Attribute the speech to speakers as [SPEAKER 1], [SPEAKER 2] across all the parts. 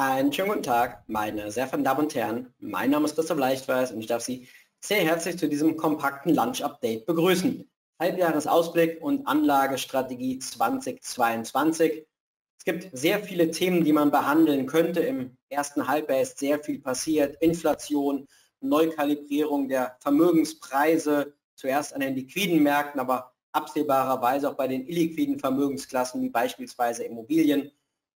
[SPEAKER 1] Einen schönen guten Tag, meine sehr verehrten Damen und Herren. Mein Name ist Christoph Leichtweiß und ich darf Sie sehr herzlich zu diesem kompakten Lunch-Update begrüßen. Halbjahresausblick und Anlagestrategie 2022. Es gibt sehr viele Themen, die man behandeln könnte. Im ersten Halbjahr ist sehr viel passiert. Inflation, Neukalibrierung der Vermögenspreise, zuerst an den liquiden Märkten, aber absehbarerweise auch bei den illiquiden Vermögensklassen wie beispielsweise Immobilien.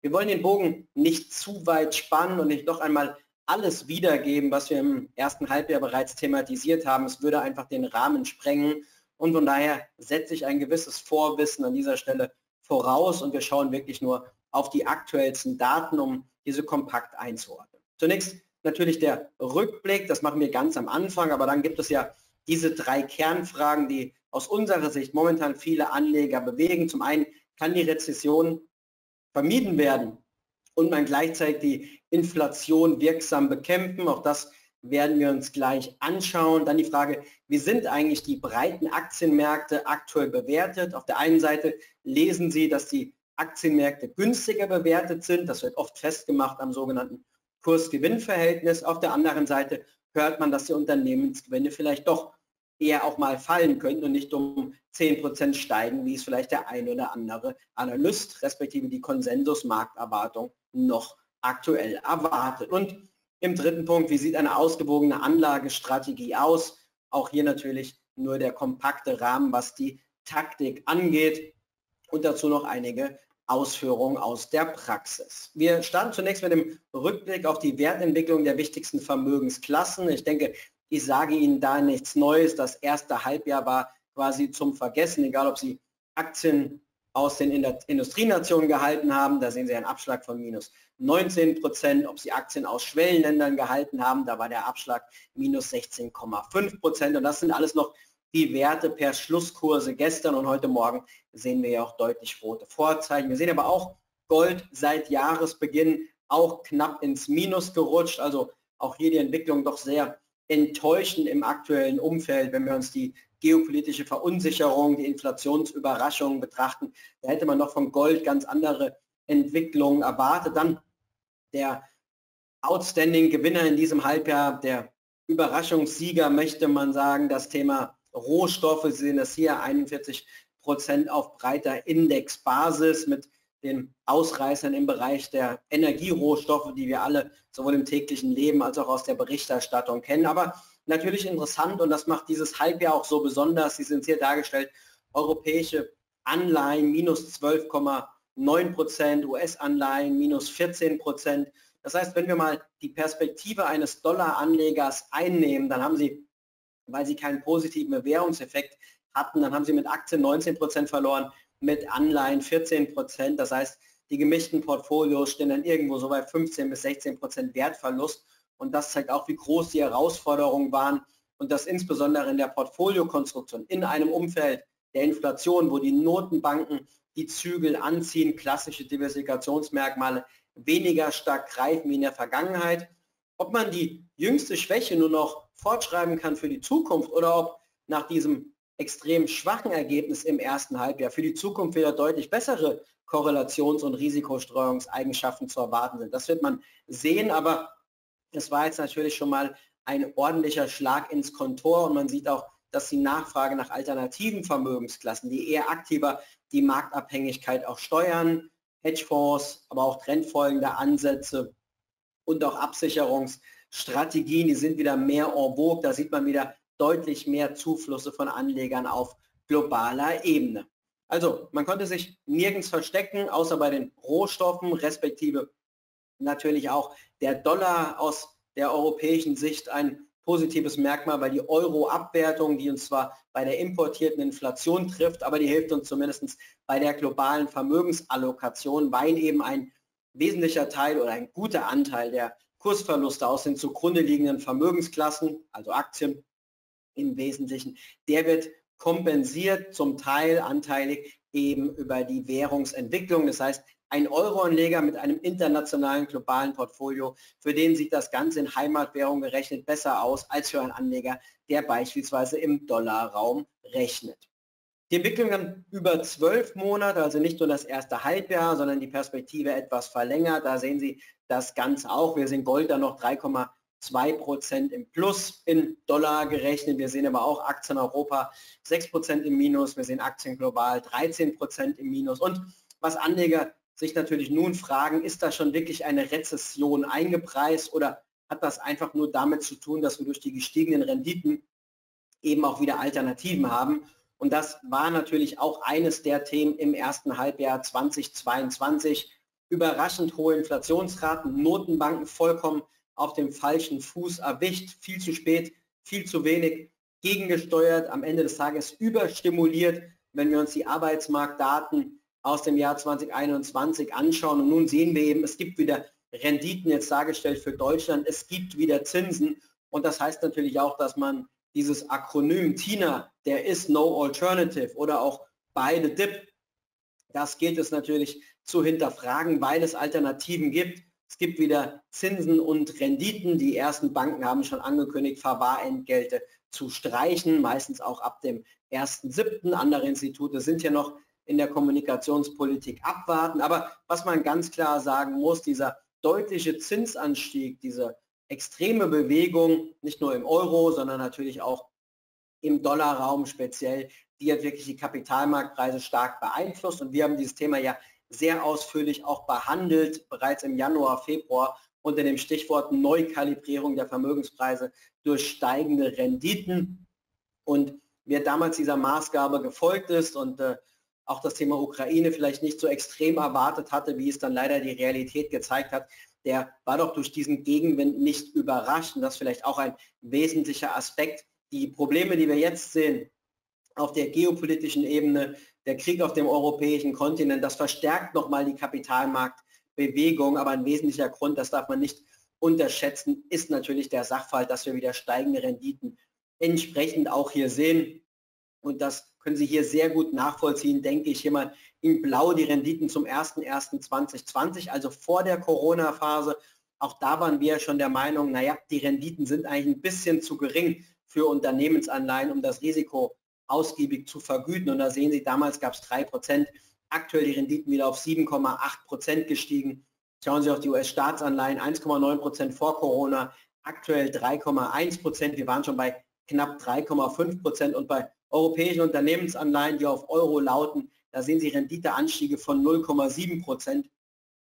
[SPEAKER 1] Wir wollen den Bogen nicht zu weit spannen und nicht noch einmal alles wiedergeben, was wir im ersten Halbjahr bereits thematisiert haben. Es würde einfach den Rahmen sprengen und von daher setze ich ein gewisses Vorwissen an dieser Stelle voraus und wir schauen wirklich nur auf die aktuellsten Daten, um diese kompakt einzuordnen. Zunächst natürlich der Rückblick, das machen wir ganz am Anfang, aber dann gibt es ja diese drei Kernfragen, die aus unserer Sicht momentan viele Anleger bewegen. Zum einen, kann die Rezession vermieden werden und man gleichzeitig die Inflation wirksam bekämpfen. Auch das werden wir uns gleich anschauen. Dann die Frage, wie sind eigentlich die breiten Aktienmärkte aktuell bewertet? Auf der einen Seite lesen Sie, dass die Aktienmärkte günstiger bewertet sind. Das wird oft festgemacht am sogenannten Kurs-Gewinn-Verhältnis. Auf der anderen Seite hört man, dass die Unternehmensgewinne vielleicht doch eher auch mal fallen könnten und nicht um 10% steigen, wie es vielleicht der ein oder andere Analyst, respektive die Konsensusmarkterwartung noch aktuell erwartet. Und im dritten Punkt, wie sieht eine ausgewogene Anlagestrategie aus? Auch hier natürlich nur der kompakte Rahmen, was die Taktik angeht und dazu noch einige Ausführungen aus der Praxis. Wir starten zunächst mit dem Rückblick auf die Wertentwicklung der wichtigsten Vermögensklassen. Ich denke, ich sage Ihnen da nichts Neues. Das erste Halbjahr war quasi zum Vergessen, egal ob Sie Aktien aus den Industrienationen gehalten haben, da sehen Sie einen Abschlag von minus 19 Prozent. Ob Sie Aktien aus Schwellenländern gehalten haben, da war der Abschlag minus 16,5 Prozent. Und das sind alles noch die Werte per Schlusskurse gestern und heute Morgen sehen wir ja auch deutlich rote Vorzeichen. Wir sehen aber auch Gold seit Jahresbeginn auch knapp ins Minus gerutscht. Also auch hier die Entwicklung doch sehr enttäuschend im aktuellen Umfeld, wenn wir uns die geopolitische Verunsicherung, die Inflationsüberraschungen betrachten. Da hätte man noch von Gold ganz andere Entwicklungen erwartet. Dann der outstanding Gewinner in diesem Halbjahr, der Überraschungssieger, möchte man sagen, das Thema Rohstoffe. Sie sehen das hier 41 Prozent auf breiter Indexbasis mit den Ausreißern im Bereich der Energierohstoffe, die wir alle sowohl im täglichen Leben als auch aus der Berichterstattung kennen. Aber natürlich interessant und das macht dieses Halbjahr auch so besonders. Sie sind hier dargestellt, europäische Anleihen minus 12,9 Prozent, US-Anleihen minus 14 Prozent. Das heißt, wenn wir mal die Perspektive eines Dollaranlegers einnehmen, dann haben Sie, weil Sie keinen positiven Bewährungseffekt hatten, dann haben Sie mit Aktien 19 Prozent verloren, mit Anleihen 14 Prozent. Das heißt, die gemischten Portfolios stehen dann irgendwo so bei 15 bis 16 Prozent Wertverlust. Und das zeigt auch, wie groß die Herausforderungen waren und das insbesondere in der Portfoliokonstruktion in einem Umfeld der Inflation, wo die Notenbanken die Zügel anziehen, klassische Diversifikationsmerkmale weniger stark greifen wie in der Vergangenheit. Ob man die jüngste Schwäche nur noch fortschreiben kann für die Zukunft oder ob nach diesem extrem schwachen Ergebnis im ersten Halbjahr für die Zukunft wieder deutlich bessere Korrelations- und Risikostreuungseigenschaften zu erwarten sind. Das wird man sehen, aber es war jetzt natürlich schon mal ein ordentlicher Schlag ins Kontor und man sieht auch, dass die Nachfrage nach alternativen Vermögensklassen, die eher aktiver die Marktabhängigkeit auch steuern, Hedgefonds, aber auch trendfolgende Ansätze und auch Absicherungsstrategien, die sind wieder mehr en vogue. Da sieht man wieder, deutlich mehr Zuflüsse von Anlegern auf globaler Ebene. Also man konnte sich nirgends verstecken, außer bei den Rohstoffen, respektive natürlich auch der Dollar aus der europäischen Sicht ein positives Merkmal, weil die Euro-Abwertung, die uns zwar bei der importierten Inflation trifft, aber die hilft uns zumindest bei der globalen Vermögensallokation, weil eben ein wesentlicher Teil oder ein guter Anteil der Kursverluste aus den zugrunde liegenden Vermögensklassen, also Aktien, im Wesentlichen, der wird kompensiert zum Teil anteilig eben über die Währungsentwicklung. Das heißt, ein Euroanleger mit einem internationalen globalen Portfolio, für den sieht das Ganze in Heimatwährung gerechnet besser aus als für einen Anleger, der beispielsweise im Dollarraum rechnet. Die Entwicklung dann über zwölf Monate, also nicht nur das erste Halbjahr, sondern die Perspektive etwas verlängert. Da sehen Sie das Ganze auch. Wir sehen Gold dann noch 3,5 2% im Plus in Dollar gerechnet. Wir sehen aber auch Aktien Europa 6% im Minus. Wir sehen Aktien global 13% im Minus. Und was Anleger sich natürlich nun fragen, ist da schon wirklich eine Rezession eingepreist oder hat das einfach nur damit zu tun, dass wir durch die gestiegenen Renditen eben auch wieder Alternativen haben? Und das war natürlich auch eines der Themen im ersten Halbjahr 2022. Überraschend hohe Inflationsraten, Notenbanken vollkommen auf dem falschen Fuß erwischt, viel zu spät, viel zu wenig gegengesteuert, am Ende des Tages überstimuliert, wenn wir uns die Arbeitsmarktdaten aus dem Jahr 2021 anschauen. Und nun sehen wir eben, es gibt wieder Renditen jetzt dargestellt für Deutschland, es gibt wieder Zinsen. Und das heißt natürlich auch, dass man dieses Akronym TINA, der ist No Alternative oder auch beide DIP, das gilt es natürlich zu hinterfragen, weil es Alternativen gibt. Es gibt wieder Zinsen und Renditen. Die ersten Banken haben schon angekündigt, Verwahrentgelte zu streichen, meistens auch ab dem 1.7. Andere Institute sind ja noch in der Kommunikationspolitik abwarten. Aber was man ganz klar sagen muss, dieser deutliche Zinsanstieg, diese extreme Bewegung, nicht nur im Euro, sondern natürlich auch im Dollarraum speziell, die hat wirklich die Kapitalmarktpreise stark beeinflusst. Und wir haben dieses Thema ja sehr ausführlich auch behandelt, bereits im Januar, Februar unter dem Stichwort Neukalibrierung der Vermögenspreise durch steigende Renditen. Und wer damals dieser Maßgabe gefolgt ist und äh, auch das Thema Ukraine vielleicht nicht so extrem erwartet hatte, wie es dann leider die Realität gezeigt hat, der war doch durch diesen Gegenwind nicht überrascht. Und das ist vielleicht auch ein wesentlicher Aspekt. Die Probleme, die wir jetzt sehen auf der geopolitischen Ebene, der Krieg auf dem europäischen Kontinent, das verstärkt nochmal die Kapitalmarktbewegung. Aber ein wesentlicher Grund, das darf man nicht unterschätzen, ist natürlich der Sachverhalt, dass wir wieder steigende Renditen entsprechend auch hier sehen. Und das können Sie hier sehr gut nachvollziehen, denke ich, hier mal in Blau die Renditen zum 01.01.2020, also vor der Corona-Phase. Auch da waren wir schon der Meinung, naja, die Renditen sind eigentlich ein bisschen zu gering für Unternehmensanleihen, um das Risiko ausgiebig zu vergüten. Und da sehen Sie, damals gab es 3%, aktuell die Renditen wieder auf 7,8% gestiegen. Schauen Sie auf die US-Staatsanleihen, 1,9% vor Corona, aktuell 3,1%. Wir waren schon bei knapp 3,5% und bei europäischen Unternehmensanleihen, die auf Euro lauten, da sehen Sie Renditeanstiege von 0,7 Prozent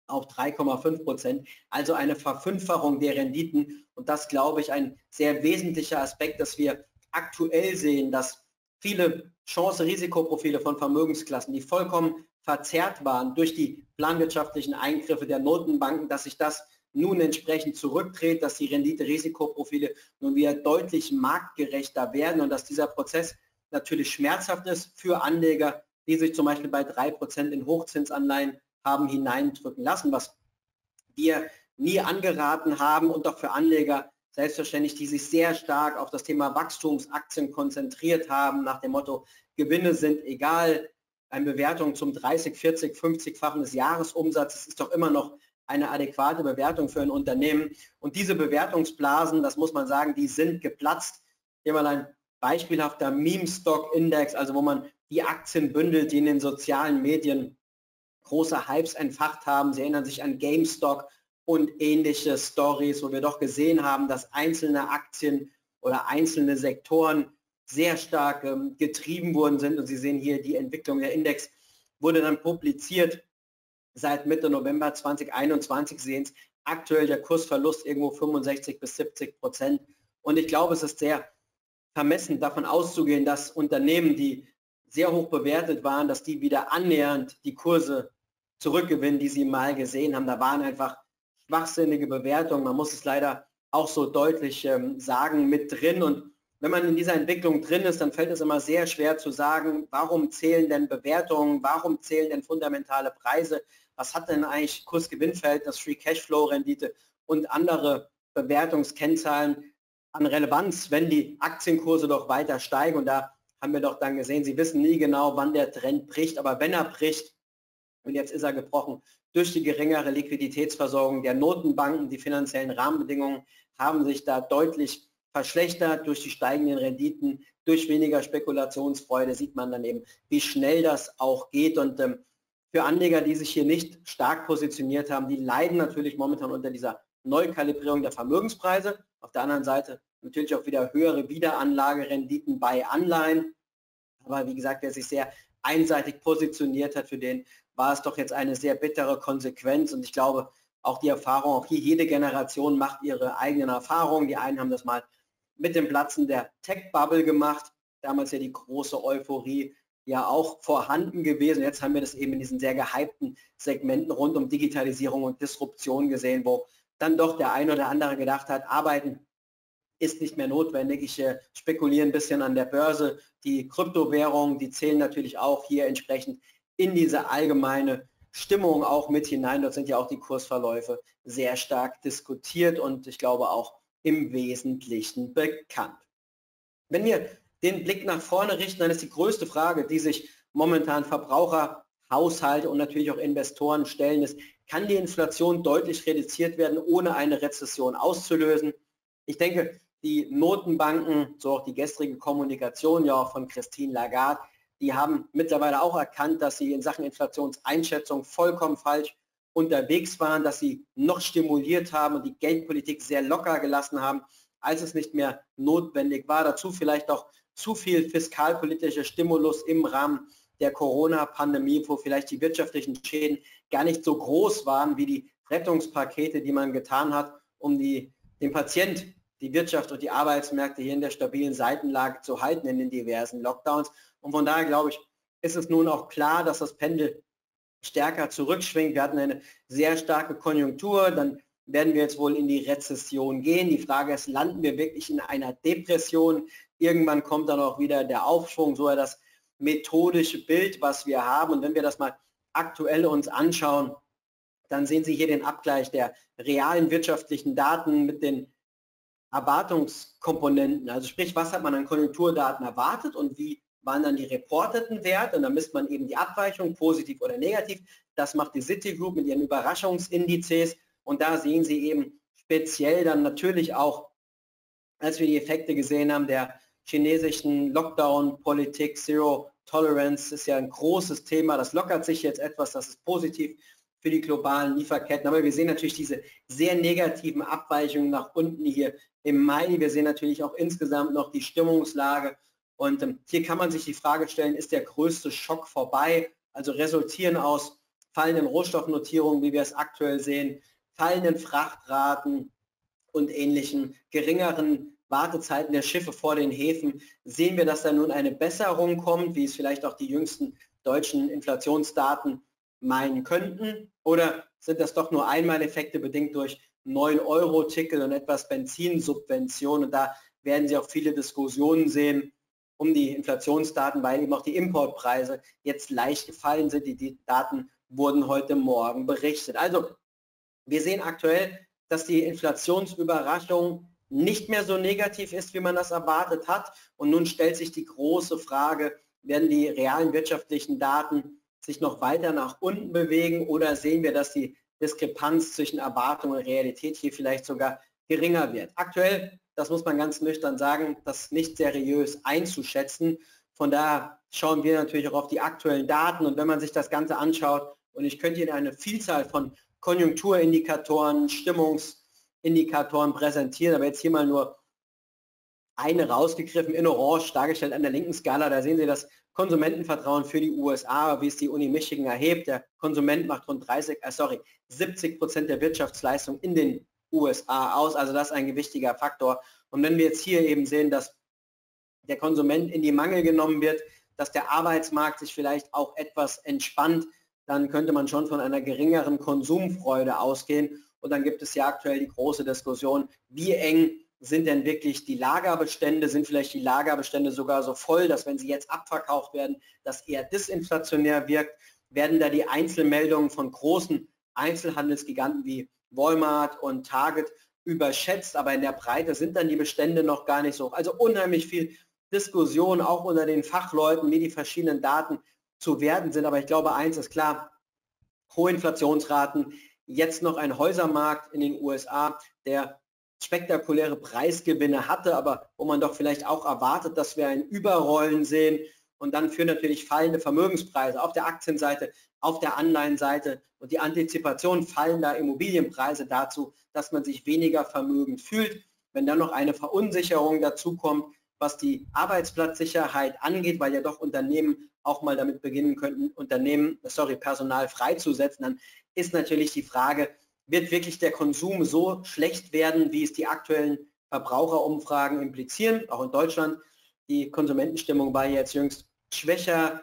[SPEAKER 1] auf 3,5 Prozent. Also eine Verfünffachung der Renditen. Und das, glaube ich, ein sehr wesentlicher Aspekt, dass wir aktuell sehen, dass viele Chance-Risikoprofile von Vermögensklassen, die vollkommen verzerrt waren durch die planwirtschaftlichen Eingriffe der Notenbanken, dass sich das nun entsprechend zurückdreht, dass die Rendite-Risikoprofile nun wieder deutlich marktgerechter werden und dass dieser Prozess natürlich schmerzhaft ist für Anleger, die sich zum Beispiel bei 3% in Hochzinsanleihen haben hineindrücken lassen, was wir nie angeraten haben und auch für Anleger selbstverständlich, die sich sehr stark auf das Thema Wachstumsaktien konzentriert haben, nach dem Motto, Gewinne sind egal, eine Bewertung zum 30, 40, 50-fachen des Jahresumsatzes ist doch immer noch eine adäquate Bewertung für ein Unternehmen. Und diese Bewertungsblasen, das muss man sagen, die sind geplatzt. Hier mal ein beispielhafter Meme-Stock-Index, also wo man die Aktien bündelt, die in den sozialen Medien große Hypes entfacht haben. Sie erinnern sich an GameStop und ähnliche Stories, wo wir doch gesehen haben, dass einzelne Aktien oder einzelne Sektoren sehr stark ähm, getrieben worden sind. Und Sie sehen hier die Entwicklung der Index wurde dann publiziert seit Mitte November 2021 sehen Sie aktuell der Kursverlust irgendwo 65 bis 70 Prozent. Und ich glaube, es ist sehr vermessen davon auszugehen, dass Unternehmen, die sehr hoch bewertet waren, dass die wieder annähernd die Kurse zurückgewinnen, die sie mal gesehen haben. Da waren einfach schwachsinnige Bewertungen. Man muss es leider auch so deutlich ähm, sagen, mit drin. Und wenn man in dieser Entwicklung drin ist, dann fällt es immer sehr schwer zu sagen, warum zählen denn Bewertungen, warum zählen denn fundamentale Preise, was hat denn eigentlich Kursgewinnverhältnis, Free Cashflow Rendite und andere Bewertungskennzahlen an Relevanz, wenn die Aktienkurse doch weiter steigen. Und da haben wir doch dann gesehen, Sie wissen nie genau, wann der Trend bricht, aber wenn er bricht, und jetzt ist er gebrochen, durch die geringere Liquiditätsversorgung der Notenbanken, die finanziellen Rahmenbedingungen haben sich da deutlich verschlechtert durch die steigenden Renditen, durch weniger Spekulationsfreude sieht man dann eben, wie schnell das auch geht. Und ähm, für Anleger, die sich hier nicht stark positioniert haben, die leiden natürlich momentan unter dieser Neukalibrierung der Vermögenspreise. Auf der anderen Seite natürlich auch wieder höhere Wiederanlagerenditen bei Anleihen. Aber wie gesagt, wer sich sehr einseitig positioniert hat, für den war es doch jetzt eine sehr bittere Konsequenz. Und ich glaube, auch die Erfahrung, auch hier jede Generation macht ihre eigenen Erfahrungen. Die einen haben das mal mit dem Platzen der Tech-Bubble gemacht. Damals ja die große Euphorie ja auch vorhanden gewesen. Jetzt haben wir das eben in diesen sehr gehypten Segmenten rund um Digitalisierung und Disruption gesehen, wo dann doch der ein oder andere gedacht hat, arbeiten ist nicht mehr notwendig. Ich äh, spekuliere ein bisschen an der Börse. Die Kryptowährungen, die zählen natürlich auch hier entsprechend in diese allgemeine Stimmung auch mit hinein. Dort sind ja auch die Kursverläufe sehr stark diskutiert und ich glaube auch im Wesentlichen bekannt. Wenn wir den Blick nach vorne richten, dann ist die größte Frage, die sich momentan Verbraucher, Haushalte und natürlich auch Investoren stellen, ist, kann die Inflation deutlich reduziert werden, ohne eine Rezession auszulösen? Ich denke, die Notenbanken, so auch die gestrige Kommunikation ja auch von Christine Lagarde, die haben mittlerweile auch erkannt, dass sie in Sachen Inflationseinschätzung vollkommen falsch unterwegs waren, dass sie noch stimuliert haben und die Geldpolitik sehr locker gelassen haben, als es nicht mehr notwendig war. Dazu vielleicht auch zu viel fiskalpolitischer Stimulus im Rahmen der Corona-Pandemie, wo vielleicht die wirtschaftlichen Schäden gar nicht so groß waren wie die Rettungspakete, die man getan hat, um die, den Patient, die Wirtschaft und die Arbeitsmärkte hier in der stabilen Seitenlage zu halten in den diversen Lockdowns. Und von daher glaube ich, ist es nun auch klar, dass das Pendel stärker zurückschwingt. Wir hatten eine sehr starke Konjunktur, dann werden wir jetzt wohl in die Rezession gehen. Die Frage ist, landen wir wirklich in einer Depression? Irgendwann kommt dann auch wieder der Aufschwung, so das methodische Bild, was wir haben. Und wenn wir das mal aktuell uns anschauen, dann sehen Sie hier den Abgleich der realen wirtschaftlichen Daten mit den Erwartungskomponenten. Also sprich, was hat man an Konjunkturdaten erwartet und wie waren dann die reporteten Werte und dann misst man eben die Abweichung, positiv oder negativ. Das macht die Citigroup mit ihren Überraschungsindizes und da sehen Sie eben speziell dann natürlich auch, als wir die Effekte gesehen haben, der chinesischen Lockdown-Politik, Zero Tolerance ist ja ein großes Thema. Das lockert sich jetzt etwas, das ist positiv für die globalen Lieferketten. Aber wir sehen natürlich diese sehr negativen Abweichungen nach unten hier im Mai. Wir sehen natürlich auch insgesamt noch die Stimmungslage und ähm, hier kann man sich die Frage stellen, ist der größte Schock vorbei? Also resultieren aus fallenden Rohstoffnotierungen, wie wir es aktuell sehen, fallenden Frachtraten und ähnlichen geringeren Wartezeiten der Schiffe vor den Häfen. Sehen wir, dass da nun eine Besserung kommt, wie es vielleicht auch die jüngsten deutschen Inflationsdaten meinen könnten? Oder sind das doch nur Einmaleffekte bedingt durch 9-Euro-Ticket und etwas Benzinsubvention? Und da werden Sie auch viele Diskussionen sehen, um die Inflationsdaten, weil eben auch die Importpreise jetzt leicht gefallen sind. Die Daten wurden heute Morgen berichtet. Also wir sehen aktuell, dass die Inflationsüberraschung nicht mehr so negativ ist, wie man das erwartet hat. Und nun stellt sich die große Frage, werden die realen wirtschaftlichen Daten sich noch weiter nach unten bewegen oder sehen wir, dass die Diskrepanz zwischen Erwartung und Realität hier vielleicht sogar geringer wird. Aktuell das muss man ganz nüchtern sagen, das nicht seriös einzuschätzen. Von daher schauen wir natürlich auch auf die aktuellen Daten und wenn man sich das Ganze anschaut und ich könnte Ihnen eine Vielzahl von Konjunkturindikatoren, Stimmungsindikatoren präsentieren, aber jetzt hier mal nur eine rausgegriffen in Orange dargestellt an der linken Skala. Da sehen Sie das Konsumentenvertrauen für die USA, wie es die Uni Michigan erhebt. Der Konsument macht rund 30, äh, sorry, 70 Prozent der Wirtschaftsleistung in den USA aus. Also das ist ein gewichtiger Faktor. Und wenn wir jetzt hier eben sehen, dass der Konsument in die Mangel genommen wird, dass der Arbeitsmarkt sich vielleicht auch etwas entspannt, dann könnte man schon von einer geringeren Konsumfreude ausgehen. Und dann gibt es ja aktuell die große Diskussion, wie eng sind denn wirklich die Lagerbestände? Sind vielleicht die Lagerbestände sogar so voll, dass wenn sie jetzt abverkauft werden, das eher disinflationär wirkt? Werden da die Einzelmeldungen von großen Einzelhandelsgiganten wie Walmart und Target überschätzt, aber in der Breite sind dann die Bestände noch gar nicht so. Also unheimlich viel Diskussion auch unter den Fachleuten, wie die verschiedenen Daten zu werden sind. Aber ich glaube, eins ist klar, hohe Inflationsraten, jetzt noch ein Häusermarkt in den USA, der spektakuläre Preisgewinne hatte, aber wo man doch vielleicht auch erwartet, dass wir ein Überrollen sehen und dann führen natürlich fallende Vermögenspreise auf der Aktienseite auf der Anleihenseite und die Antizipation fallender Immobilienpreise dazu, dass man sich weniger vermögend fühlt. Wenn dann noch eine Verunsicherung dazu kommt, was die Arbeitsplatzsicherheit angeht, weil ja doch Unternehmen auch mal damit beginnen könnten, Unternehmen, sorry, Personal freizusetzen, dann ist natürlich die Frage, wird wirklich der Konsum so schlecht werden, wie es die aktuellen Verbraucherumfragen implizieren, auch in Deutschland. Die Konsumentenstimmung war jetzt jüngst schwächer.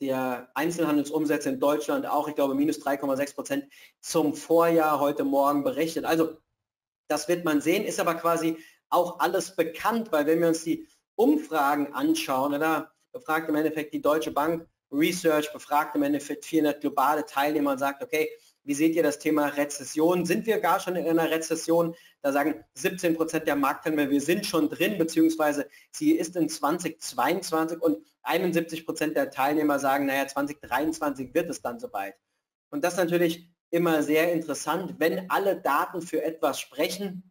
[SPEAKER 1] Der Einzelhandelsumsatz in Deutschland auch, ich glaube, minus 3,6 Prozent zum Vorjahr heute Morgen berechnet. Also das wird man sehen, ist aber quasi auch alles bekannt, weil wenn wir uns die Umfragen anschauen, da befragt im Endeffekt die Deutsche Bank Research, befragt im Endeffekt 400 globale Teilnehmer und sagt, okay, wie seht ihr das Thema Rezession? Sind wir gar schon in einer Rezession? Da sagen 17 Prozent der Marktteilnehmer, wir sind schon drin, beziehungsweise sie ist in 2022 und 71 Prozent der Teilnehmer sagen, naja, 2023 wird es dann soweit. Und das ist natürlich immer sehr interessant. Wenn alle Daten für etwas sprechen,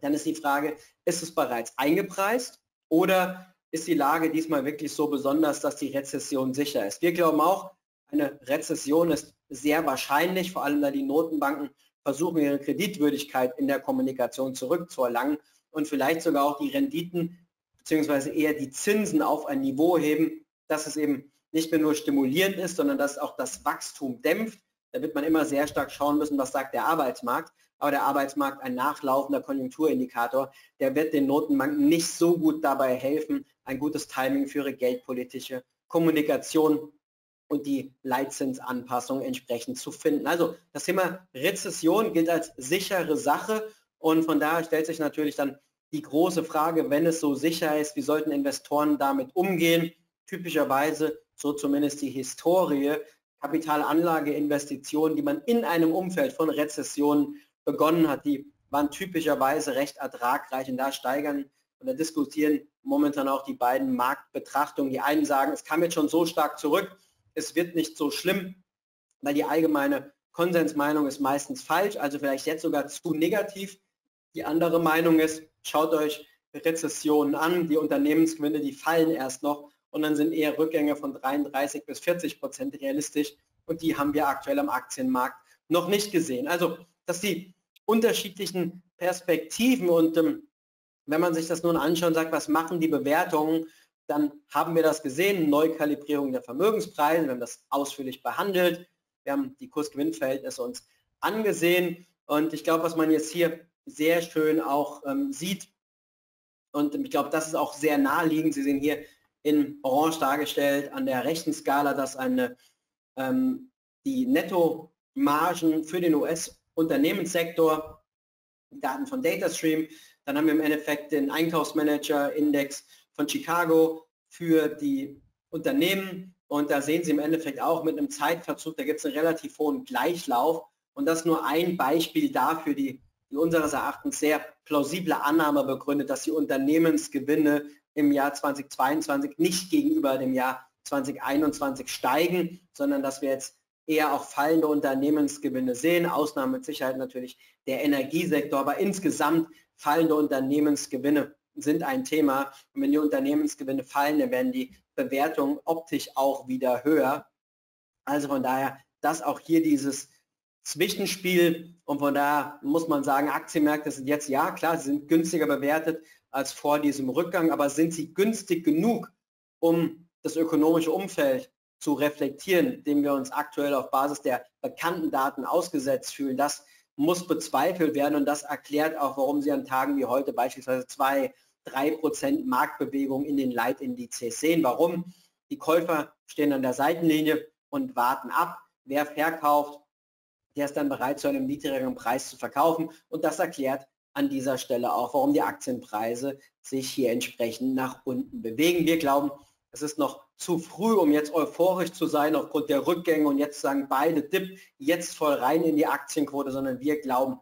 [SPEAKER 1] dann ist die Frage, ist es bereits eingepreist oder ist die Lage diesmal wirklich so besonders, dass die Rezession sicher ist? Wir glauben auch, eine Rezession ist sehr wahrscheinlich, vor allem da die Notenbanken versuchen, ihre Kreditwürdigkeit in der Kommunikation zurückzuerlangen und vielleicht sogar auch die Renditen beziehungsweise eher die Zinsen auf ein Niveau heben, dass es eben nicht mehr nur stimulierend ist, sondern dass auch das Wachstum dämpft. Da wird man immer sehr stark schauen müssen, was sagt der Arbeitsmarkt. Aber der Arbeitsmarkt, ein nachlaufender Konjunkturindikator, der wird den Notenbanken nicht so gut dabei helfen, ein gutes Timing für ihre geldpolitische Kommunikation und die Leitzinsanpassung entsprechend zu finden. Also das Thema Rezession gilt als sichere Sache und von daher stellt sich natürlich dann die große Frage, wenn es so sicher ist, wie sollten Investoren damit umgehen? Typischerweise, so zumindest die Historie, Kapitalanlageinvestitionen, die man in einem Umfeld von Rezessionen begonnen hat, die waren typischerweise recht ertragreich und da steigern und da diskutieren momentan auch die beiden Marktbetrachtungen. Die einen sagen, es kam jetzt schon so stark zurück, es wird nicht so schlimm, weil die allgemeine Konsensmeinung ist meistens falsch, also vielleicht jetzt sogar zu negativ. Die andere Meinung ist, schaut euch Rezessionen an, die Unternehmensgewinne, die fallen erst noch und dann sind eher Rückgänge von 33 bis 40 Prozent realistisch und die haben wir aktuell am Aktienmarkt noch nicht gesehen. Also, dass die unterschiedlichen Perspektiven und ähm, wenn man sich das nun anschaut und sagt, was machen die Bewertungen, dann haben wir das gesehen, Neukalibrierung der Vermögenspreise, wir haben das ausführlich behandelt, wir haben die Kursgewinnverhältnisse uns angesehen. Und ich glaube, was man jetzt hier sehr schön auch ähm, sieht und ich glaube, das ist auch sehr naheliegend, Sie sehen hier in Orange dargestellt an der rechten Skala, dass eine, ähm, die Nettomargen für den US-Unternehmenssektor, Daten von DataStream, dann haben wir im Endeffekt den Einkaufsmanager-Index von Chicago für die Unternehmen. Und da sehen Sie im Endeffekt auch mit einem Zeitverzug, da gibt es einen relativ hohen Gleichlauf. Und das nur ein Beispiel dafür, die, die unseres Erachtens sehr plausible Annahme begründet, dass die Unternehmensgewinne im Jahr 2022 nicht gegenüber dem Jahr 2021 steigen, sondern dass wir jetzt eher auch fallende Unternehmensgewinne sehen. Ausnahme mit Sicherheit natürlich der Energiesektor, aber insgesamt fallende Unternehmensgewinne sind ein Thema. Und wenn die Unternehmensgewinne fallen, dann werden die Bewertungen optisch auch wieder höher. Also von daher, dass auch hier dieses Zwischenspiel und von daher muss man sagen, Aktienmärkte sind jetzt, ja klar, sie sind günstiger bewertet als vor diesem Rückgang, aber sind sie günstig genug, um das ökonomische Umfeld zu reflektieren, dem wir uns aktuell auf Basis der bekannten Daten ausgesetzt fühlen. Das muss bezweifelt werden und das erklärt auch, warum Sie an Tagen wie heute beispielsweise zwei 3% Marktbewegung in den Leitindizes sehen. Warum? Die Käufer stehen an der Seitenlinie und warten ab. Wer verkauft, der ist dann bereit, zu einem niedrigeren Preis zu verkaufen. Und das erklärt an dieser Stelle auch, warum die Aktienpreise sich hier entsprechend nach unten bewegen. Wir glauben, es ist noch zu früh, um jetzt euphorisch zu sein aufgrund der Rückgänge und jetzt sagen beide Dip jetzt voll rein in die Aktienquote, sondern wir glauben,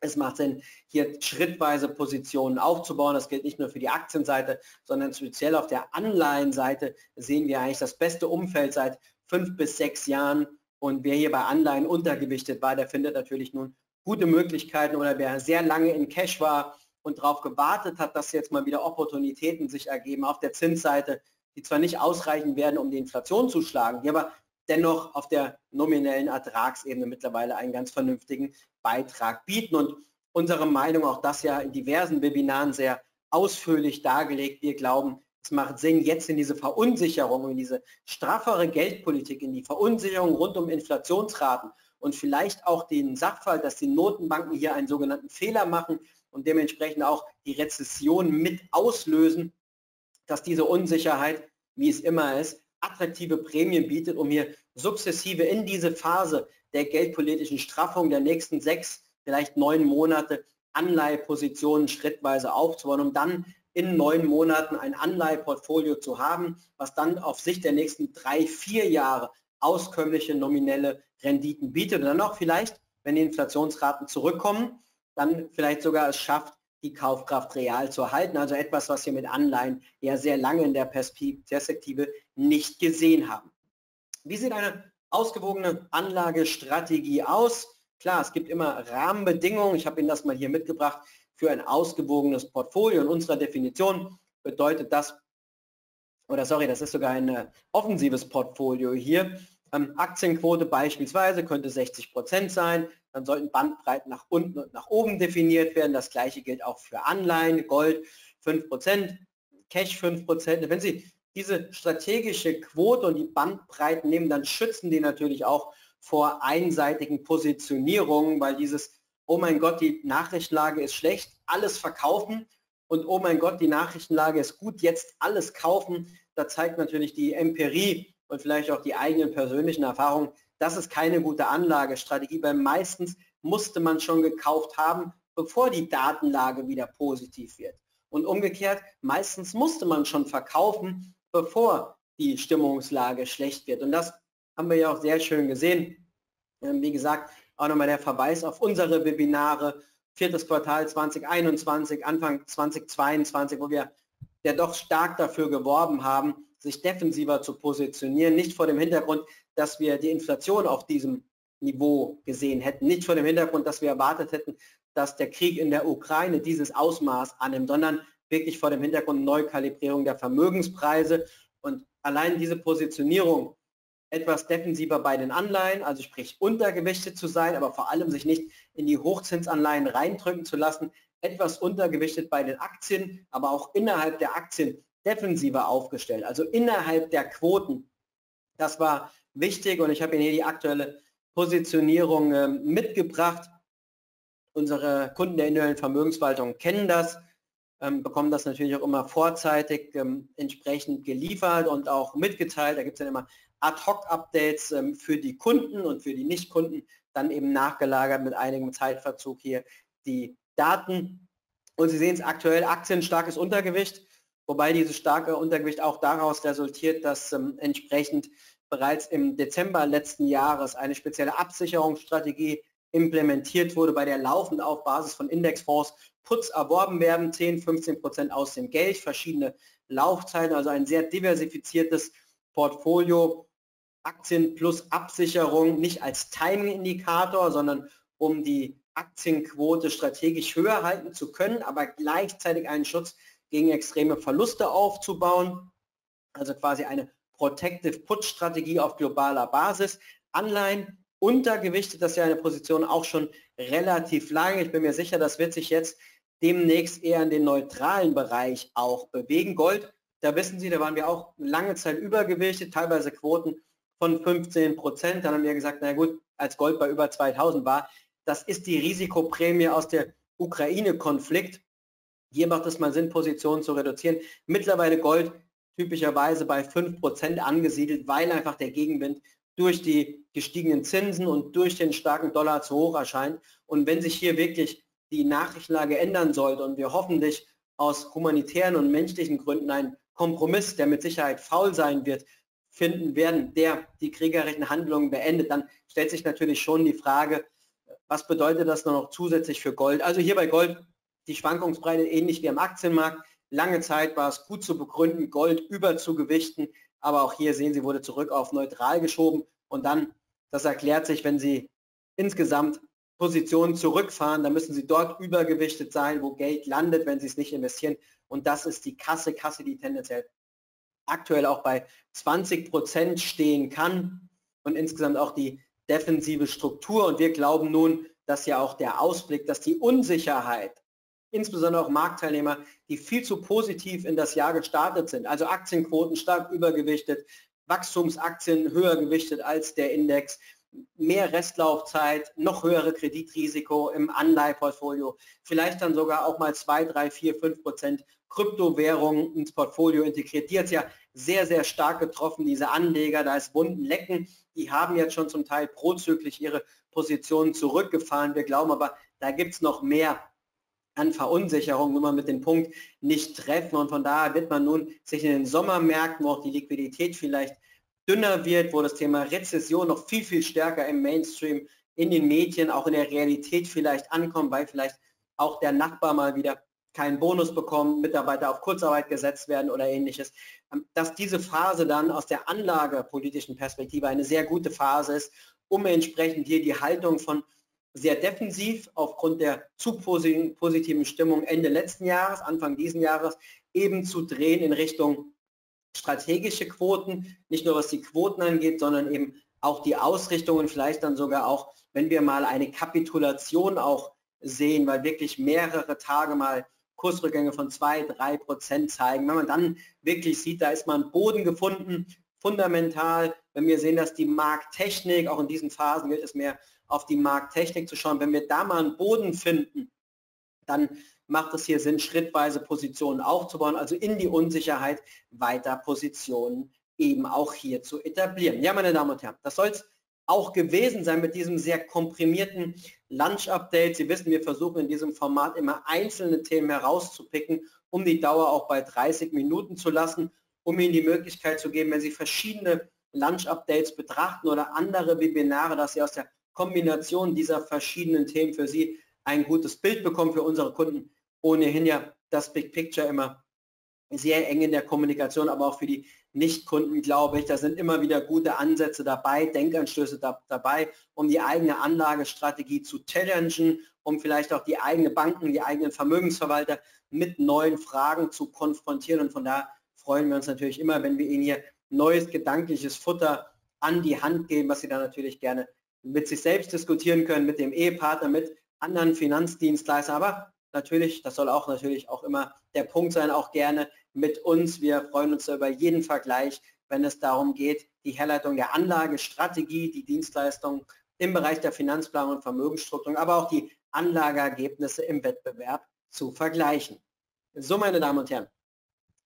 [SPEAKER 1] es macht Sinn, hier schrittweise Positionen aufzubauen. Das gilt nicht nur für die Aktienseite, sondern speziell auf der Anleihenseite sehen wir eigentlich das beste Umfeld seit fünf bis sechs Jahren. Und wer hier bei Anleihen untergewichtet war, der findet natürlich nun gute Möglichkeiten oder wer sehr lange in Cash war und darauf gewartet hat, dass jetzt mal wieder Opportunitäten sich ergeben auf der Zinsseite, die zwar nicht ausreichen werden, um die Inflation zu schlagen, die aber dennoch auf der nominellen Ertragsebene mittlerweile einen ganz vernünftigen Beitrag bieten. Und unsere Meinung, auch das ja in diversen Webinaren sehr ausführlich dargelegt. Wir glauben, es macht Sinn, jetzt in diese Verunsicherung, in diese straffere Geldpolitik, in die Verunsicherung rund um Inflationsraten und vielleicht auch den Sachverhalt, dass die Notenbanken hier einen sogenannten Fehler machen und dementsprechend auch die Rezession mit auslösen, dass diese Unsicherheit, wie es immer ist, attraktive Prämien bietet, um hier sukzessive in diese Phase der geldpolitischen Straffung der nächsten sechs, vielleicht neun Monate Anleihepositionen schrittweise aufzubauen, um dann in neun Monaten ein Anleiheportfolio zu haben, was dann auf Sicht der nächsten drei, vier Jahre auskömmliche nominelle Renditen bietet und dann auch vielleicht, wenn die Inflationsraten zurückkommen, dann vielleicht sogar es schafft, die Kaufkraft real zu erhalten. Also etwas, was wir mit Anleihen ja sehr lange in der Perspektive nicht gesehen haben. Wie sieht eine ausgewogene Anlagestrategie aus? Klar, es gibt immer Rahmenbedingungen. Ich habe Ihnen das mal hier mitgebracht für ein ausgewogenes Portfolio. In unserer Definition bedeutet das, oder sorry, das ist sogar ein äh, offensives Portfolio hier. Ähm, Aktienquote beispielsweise könnte 60 Prozent sein. Dann sollten Bandbreiten nach unten und nach oben definiert werden. Das gleiche gilt auch für Anleihen, Gold 5 Prozent, Cash 5 Prozent. Wenn Sie diese strategische Quote und die Bandbreiten nehmen, dann schützen die natürlich auch vor einseitigen Positionierungen, weil dieses oh mein Gott, die Nachrichtenlage ist schlecht, alles verkaufen und oh mein Gott, die Nachrichtenlage ist gut, jetzt alles kaufen. Da zeigt natürlich die Empirie und vielleicht auch die eigenen persönlichen Erfahrungen, das ist keine gute Anlagestrategie, weil meistens musste man schon gekauft haben, bevor die Datenlage wieder positiv wird. Und umgekehrt, meistens musste man schon verkaufen, bevor die Stimmungslage schlecht wird. Und das haben wir ja auch sehr schön gesehen. Ähm, wie gesagt, auch nochmal der Verweis auf unsere Webinare, viertes Quartal 2021, Anfang 2022, wo wir ja doch stark dafür geworben haben, sich defensiver zu positionieren, nicht vor dem Hintergrund, dass wir die Inflation auf diesem Niveau gesehen hätten, nicht vor dem Hintergrund, dass wir erwartet hätten, dass der Krieg in der Ukraine dieses Ausmaß annimmt, sondern wirklich vor dem Hintergrund Neukalibrierung der Vermögenspreise und allein diese Positionierung etwas defensiver bei den Anleihen, also sprich untergewichtet zu sein, aber vor allem sich nicht in die Hochzinsanleihen reindrücken zu lassen, etwas untergewichtet bei den Aktien, aber auch innerhalb der Aktien defensiver aufgestellt, also innerhalb der Quoten. Das war wichtig und ich habe Ihnen hier die aktuelle Positionierung äh, mitgebracht. Unsere Kunden der individuellen Vermögensverwaltung kennen das, ähm, bekommen das natürlich auch immer vorzeitig ähm, entsprechend geliefert und auch mitgeteilt. Da gibt es dann immer Ad-Hoc-Updates ähm, für die Kunden und für die Nicht-Kunden dann eben nachgelagert mit einigem Zeitverzug hier die Daten. Und Sie sehen es aktuell, Aktien starkes Untergewicht, wobei dieses starke Untergewicht auch daraus resultiert, dass ähm, entsprechend bereits im Dezember letzten Jahres eine spezielle Absicherungsstrategie implementiert wurde, bei der laufend auf Basis von Indexfonds Putz erworben werden, 10, 15 Prozent aus dem Geld, verschiedene Laufzeiten, also ein sehr diversifiziertes Portfolio Aktien plus Absicherung nicht als Timing-Indikator, sondern um die Aktienquote strategisch höher halten zu können, aber gleichzeitig einen Schutz gegen extreme Verluste aufzubauen. Also quasi eine Protective Put-Strategie auf globaler Basis. Anleihen untergewichtet, das ist ja eine Position auch schon relativ lange. Ich bin mir sicher, das wird sich jetzt demnächst eher in den neutralen Bereich auch bewegen. Gold da wissen Sie, da waren wir auch lange Zeit übergewichtet, teilweise Quoten von 15 Prozent. Dann haben wir gesagt, na gut, als Gold bei über 2000 war, das ist die Risikoprämie aus der Ukraine-Konflikt. Hier macht es mal Sinn, Positionen zu reduzieren. Mittlerweile Gold typischerweise bei 5 Prozent angesiedelt, weil einfach der Gegenwind durch die gestiegenen Zinsen und durch den starken Dollar zu hoch erscheint. Und wenn sich hier wirklich die Nachrichtenlage ändern sollte und wir hoffentlich aus humanitären und menschlichen Gründen einen Kompromiss, der mit Sicherheit faul sein wird, finden werden, der die kriegerischen Handlungen beendet, dann stellt sich natürlich schon die Frage, was bedeutet das noch zusätzlich für Gold? Also hier bei Gold die Schwankungsbreite ähnlich wie am Aktienmarkt. Lange Zeit war es gut zu begründen, Gold überzugewichten, aber auch hier sehen Sie, wurde zurück auf neutral geschoben und dann, das erklärt sich, wenn Sie insgesamt Positionen zurückfahren, dann müssen Sie dort übergewichtet sein, wo Geld landet, wenn Sie es nicht investieren. Und das ist die Kasse, Kasse, die tendenziell aktuell auch bei 20 Prozent stehen kann. und insgesamt auch die defensive Struktur. Und wir glauben nun, dass ja auch der Ausblick, dass die Unsicherheit, insbesondere auch Marktteilnehmer, die viel zu positiv in das Jahr gestartet sind, also Aktienquoten stark übergewichtet, Wachstumsaktien höher gewichtet als der Index, mehr Restlaufzeit, noch höhere Kreditrisiko im Anleiheportfolio, vielleicht dann sogar auch mal 2, 3, 4, 5 Prozent Kryptowährungen ins Portfolio integriert. Die hat ja sehr, sehr stark getroffen, diese Anleger, da ist Wunden lecken. Die haben jetzt schon zum Teil prozyklisch ihre Positionen zurückgefahren. Wir glauben aber, da gibt es noch mehr an Verunsicherung, wenn man mit dem Punkt nicht treffen. Und von daher wird man nun sich in den Sommermärkten, wo auch die Liquidität vielleicht dünner wird, wo das Thema Rezession noch viel, viel stärker im Mainstream, in den Medien, auch in der Realität vielleicht ankommt, weil vielleicht auch der Nachbar mal wieder keinen Bonus bekommt, Mitarbeiter auf Kurzarbeit gesetzt werden oder ähnliches, ähm, dass diese Phase dann aus der anlagepolitischen Perspektive eine sehr gute Phase ist, um entsprechend hier die Haltung von sehr defensiv aufgrund der zu positiven Stimmung Ende letzten Jahres, Anfang diesen Jahres eben zu drehen in Richtung strategische Quoten, nicht nur was die Quoten angeht, sondern eben auch die Ausrichtungen, vielleicht dann sogar auch, wenn wir mal eine Kapitulation auch sehen, weil wirklich mehrere Tage mal Kursrückgänge von 2, 3 Prozent zeigen. Wenn man dann wirklich sieht, da ist man Boden gefunden, fundamental, wenn wir sehen, dass die Markttechnik, auch in diesen Phasen gilt es mehr auf die Markttechnik zu schauen, wenn wir da mal einen Boden finden, dann macht es hier Sinn, schrittweise Positionen aufzubauen, also in die Unsicherheit weiter Positionen eben auch hier zu etablieren. Ja, meine Damen und Herren, das soll es auch gewesen sein mit diesem sehr komprimierten Lunch-Update. Sie wissen, wir versuchen in diesem Format immer einzelne Themen herauszupicken, um die Dauer auch bei 30 Minuten zu lassen, um Ihnen die Möglichkeit zu geben, wenn Sie verschiedene Lunch-Updates betrachten oder andere Webinare, dass Sie aus der Kombination dieser verschiedenen Themen für Sie ein gutes Bild bekommen für unsere Kunden ohnehin ja das Big Picture immer sehr eng in der Kommunikation, aber auch für die Nichtkunden, glaube ich, da sind immer wieder gute Ansätze dabei, Denkanstöße da, dabei, um die eigene Anlagestrategie zu challengen, um vielleicht auch die eigenen Banken, die eigenen Vermögensverwalter mit neuen Fragen zu konfrontieren. Und von da freuen wir uns natürlich immer, wenn wir Ihnen hier neues gedankliches Futter an die Hand geben, was Sie dann natürlich gerne mit sich selbst diskutieren können, mit dem Ehepartner, mit anderen Finanzdienstleistern, aber natürlich, das soll auch natürlich auch immer der Punkt sein, auch gerne mit uns. Wir freuen uns über jeden Vergleich, wenn es darum geht, die Herleitung der Anlagestrategie, die Dienstleistung im Bereich der Finanzplanung und Vermögensstrukturierung, aber auch die Anlageergebnisse im Wettbewerb zu vergleichen. So, meine Damen und Herren,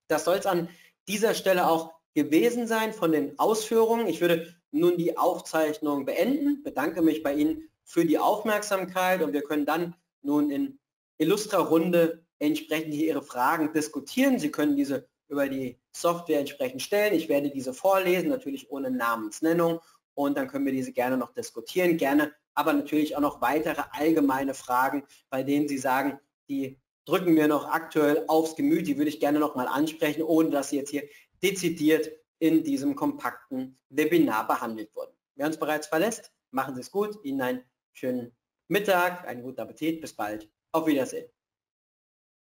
[SPEAKER 1] das soll es an dieser Stelle auch gewesen sein von den Ausführungen. Ich würde nun die Aufzeichnung beenden, bedanke mich bei Ihnen für die Aufmerksamkeit und wir können dann nun in Illustra-Runde entsprechend hier Ihre Fragen diskutieren. Sie können diese über die Software entsprechend stellen. Ich werde diese vorlesen, natürlich ohne Namensnennung und dann können wir diese gerne noch diskutieren, gerne aber natürlich auch noch weitere allgemeine Fragen, bei denen Sie sagen, die drücken mir noch aktuell aufs Gemüt, die würde ich gerne noch mal ansprechen, ohne dass sie jetzt hier dezidiert in diesem kompakten Webinar behandelt wurden. Wer uns bereits verlässt, machen Sie es gut, Ihnen einen schönen Mittag, einen guten Appetit, bis bald. Auf Wiedersehen.